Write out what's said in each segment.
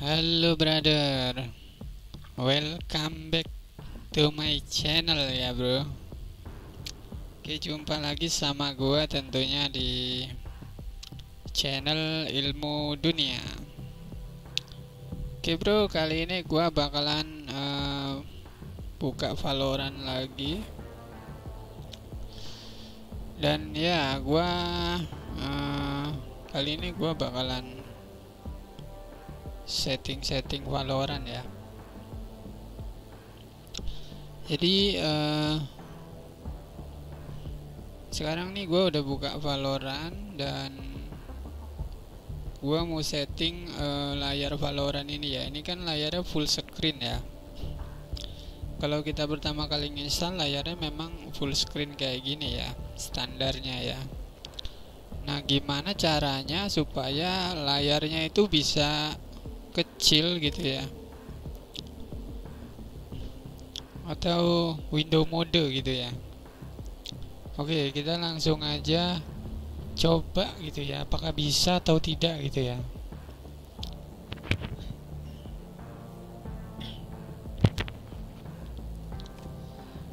Halo brother. Welcome back to my channel ya bro. Oke jumpa lagi sama gua tentunya di channel ilmu dunia. Oke bro kali ini gua bakalan uh, buka Valorant lagi. Dan ya gua uh, kali ini gua bakalan setting-setting Valorant ya. Jadi uh, sekarang nih gue udah buka Valorant dan gue mau setting uh, layar Valorant ini ya. Ini kan layarnya full screen ya. Kalau kita pertama kali install layarnya memang full screen kayak gini ya, standarnya ya. Nah, gimana caranya supaya layarnya itu bisa kecil gitu ya. Atau window mode gitu ya. Oke kita langsung aja coba gitu ya apakah bisa atau tidak gitu ya.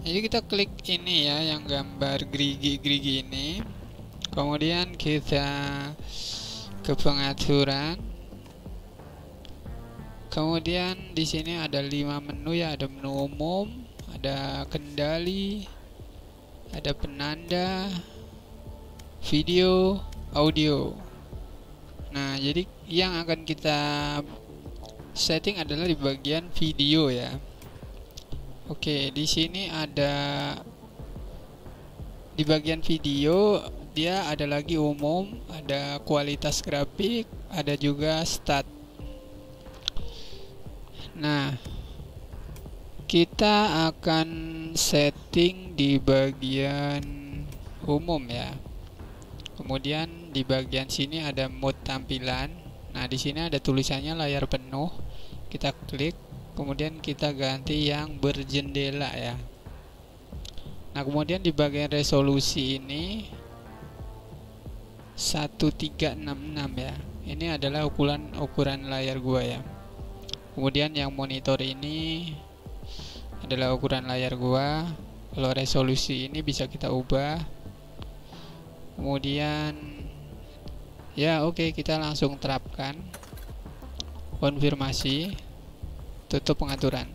Jadi kita klik ini ya yang gambar gerigi-gerigi ini. Kemudian kita ke pengaturan kemudian di sini ada lima menu ya. Ada menu umum ada kendali ada penanda video audio. Nah jadi yang akan kita setting adalah di bagian video ya. Oke di sini ada di bagian video dia ada lagi umum ada kualitas grafik ada juga stat Nah, kita akan setting di bagian umum ya. Kemudian di bagian sini ada mode tampilan. Nah, di sini ada tulisannya layar penuh. Kita klik, kemudian kita ganti yang berjendela ya. Nah, kemudian di bagian resolusi ini 1366 ya. Ini adalah ukuran ukuran layar gua ya kemudian yang monitor ini adalah ukuran layar gua. Kalau resolusi ini bisa kita ubah. Kemudian ya oke okay, kita langsung terapkan konfirmasi tutup pengaturan.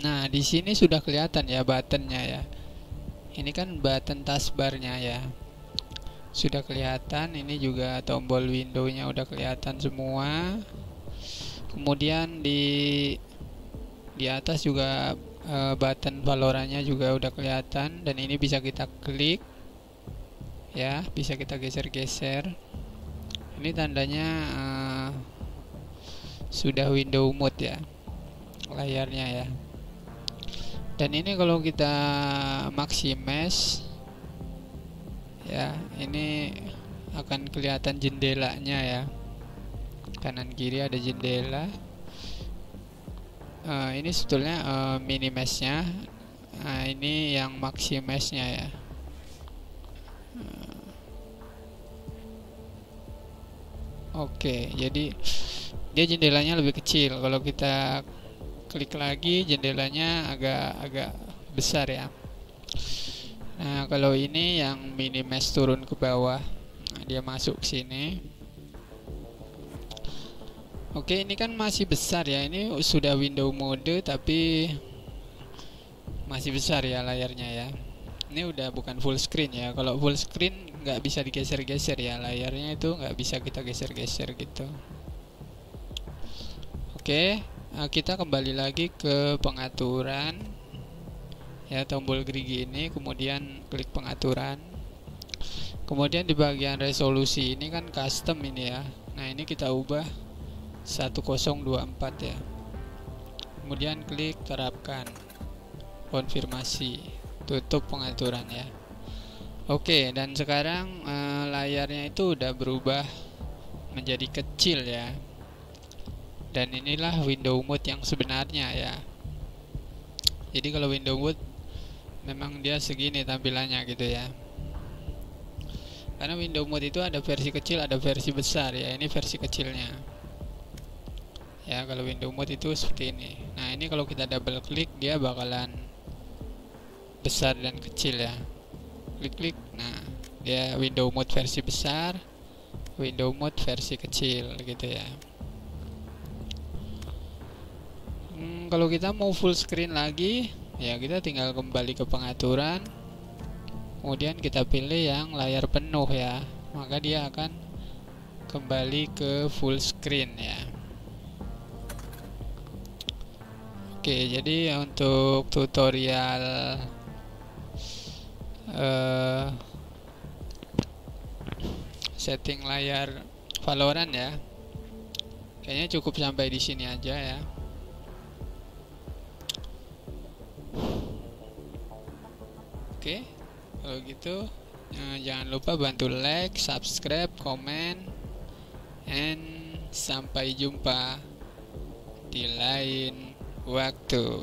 Nah di sini sudah kelihatan ya buttonnya ya. Ini kan button taskbarnya ya. Sudah kelihatan ini juga tombol windownya udah kelihatan semua kemudian di di atas juga e, button valorannya juga udah kelihatan dan ini bisa kita klik ya bisa kita geser-geser. Ini tandanya e, sudah window mode ya layarnya ya. Dan ini kalau kita maximes ya ini akan kelihatan jendelanya ya kanan kiri ada jendela. Uh, ini sebetulnya uh, mini meshnya. Nah, ini yang maxi meshnya ya. Uh, oke okay, jadi dia jendelanya lebih kecil. Kalau kita klik lagi jendelanya agak agak besar ya. Nah kalau ini yang mini mesh turun ke bawah nah, dia masuk sini Oke ini kan masih besar ya. Ini sudah window mode tapi masih besar ya layarnya ya. Ini udah bukan full screen ya. Kalau full screen nggak bisa digeser-geser ya. Layarnya itu nggak bisa kita geser-geser gitu. Oke nah kita kembali lagi ke pengaturan. Ya tombol gerigi ini kemudian klik pengaturan. Kemudian di bagian resolusi ini kan custom ini ya. Nah ini kita ubah 1024 ya. Kemudian klik terapkan. Konfirmasi. Tutup pengaturan ya. Oke dan sekarang e, layarnya itu udah berubah menjadi kecil ya. Dan inilah window mode yang sebenarnya ya. Jadi kalau window mode memang dia segini tampilannya gitu ya. Karena window mode itu ada versi kecil ada versi besar ya. Ini versi kecilnya ya kalau window mode itu seperti ini. Nah ini kalau kita double klik dia bakalan besar dan kecil ya. Klik klik. Nah dia window mode versi besar window mode versi kecil gitu ya. Hmm, kalau kita mau full screen lagi ya kita tinggal kembali ke pengaturan. Kemudian kita pilih yang layar penuh ya. Maka dia akan kembali ke full screen ya oke jadi untuk tutorial uh, setting layar Valorant ya. Kayaknya cukup sampai di sini aja ya. Oke kalau gitu eh, jangan lupa bantu like subscribe komen and sampai jumpa di lain waktu